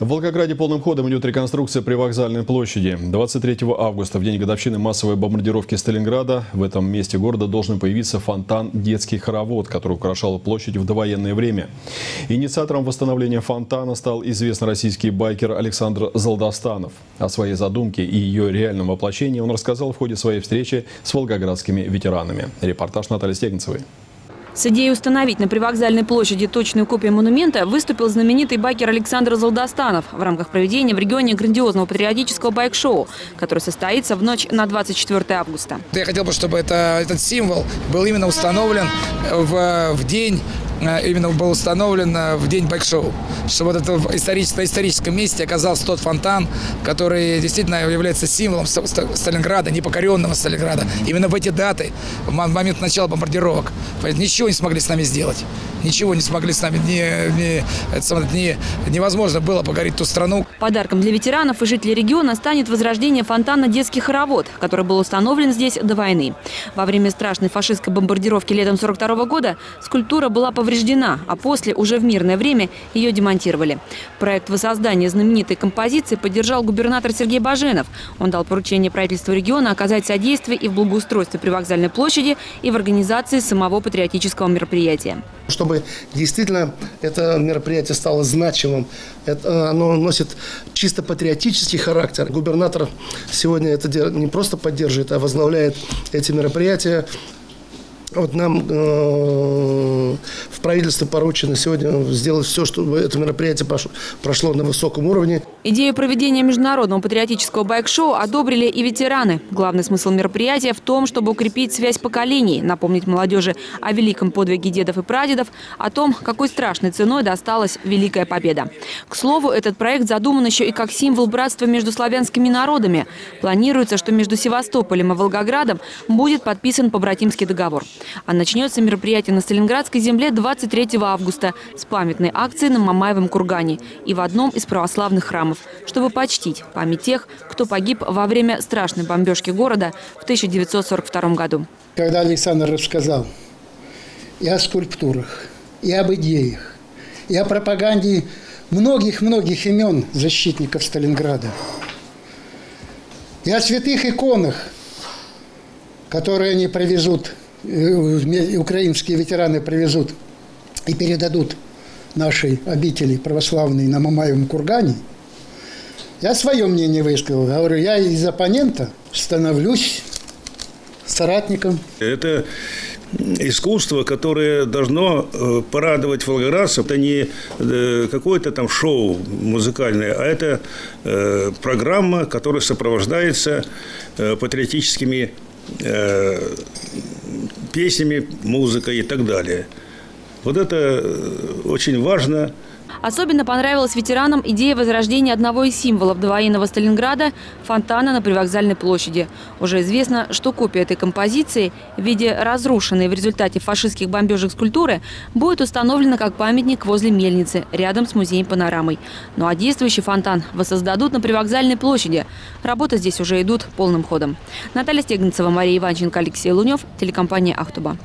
В Волгограде полным ходом идет реконструкция привокзальной площади. 23 августа, в день годовщины массовой бомбардировки Сталинграда, в этом месте города должен появиться фонтан «Детский хоровод», который украшал площадь в довоенное время. Инициатором восстановления фонтана стал известный российский байкер Александр Залдостанов. О своей задумке и ее реальном воплощении он рассказал в ходе своей встречи с волгоградскими ветеранами. Репортаж Натальи Стегнцевой. С идеей установить на привокзальной площади точную копию монумента выступил знаменитый байкер Александр Залдостанов в рамках проведения в регионе грандиозного патриотического байк-шоу, которое состоится в ночь на 24 августа. Я хотел бы, чтобы это, этот символ был именно установлен в, в день именно был установлен э, в день байк-шоу. Что вот это в историческом, на историческом месте оказался тот фонтан, который действительно является символом Сталинграда, непокоренного Сталинграда. Именно в эти даты, в момент начала бомбардировок. Ничего не смогли с нами сделать. Ничего не смогли с нами. Не, не, это, не, невозможно было покорить ту страну. Подарком для ветеранов и жителей региона станет возрождение фонтана «Детский хоровод», который был установлен здесь до войны. Во время страшной фашистской бомбардировки летом 42 года скульптура была повреждена повреждена, а после, уже в мирное время, ее демонтировали. Проект воссоздания знаменитой композиции поддержал губернатор Сергей Баженов. Он дал поручение правительству региона оказать содействие и в благоустройстве привокзальной площади, и в организации самого патриотического мероприятия. Чтобы действительно это мероприятие стало значимым, это, оно носит чисто патриотический характер. Губернатор сегодня это не просто поддерживает, а возглавляет эти мероприятия. Вот нам э, в правительстве поручено сегодня сделать все, чтобы это мероприятие прошло, прошло на высоком уровне. Идею проведения международного патриотического байк-шоу одобрили и ветераны. Главный смысл мероприятия в том, чтобы укрепить связь поколений, напомнить молодежи о великом подвиге дедов и прадедов, о том, какой страшной ценой досталась Великая Победа. К слову, этот проект задуман еще и как символ братства между славянскими народами. Планируется, что между Севастополем и Волгоградом будет подписан побратимский договор. А начнется мероприятие на Сталинградской земле 23 августа с памятной акцией на Мамаевом кургане и в одном из православных храмов, чтобы почтить память тех, кто погиб во время страшной бомбежки города в 1942 году. Когда Александр рассказал и о скульптурах, и об идеях, и о пропаганде многих-многих имен защитников Сталинграда, и о святых иконах, которые они привезут украинские ветераны привезут и передадут нашей обители православной на Мамаевом кургане, я свое мнение высказал. Говорю, я из оппонента становлюсь соратником. Это искусство, которое должно э, порадовать волгоградцев. Это не э, какое-то там шоу музыкальное, а это программа, которая сопровождается патриотическими песнями, музыкой и так далее. Вот это э, очень важно. Особенно понравилась ветеранам идея возрождения одного из символов довоенного Сталинграда – фонтана на привокзальной площади. Уже известно, что копия этой композиции в виде разрушенной в результате фашистских бомбежек скульптуры будет установлена как памятник возле мельницы, рядом с музеем панорамой. Ну а действующий фонтан воссоздадут на привокзальной площади. Работы здесь уже идут полным ходом. Наталья Стегнцева, Мария Иванченко, Алексей Лунев, телекомпания «Ахтуба».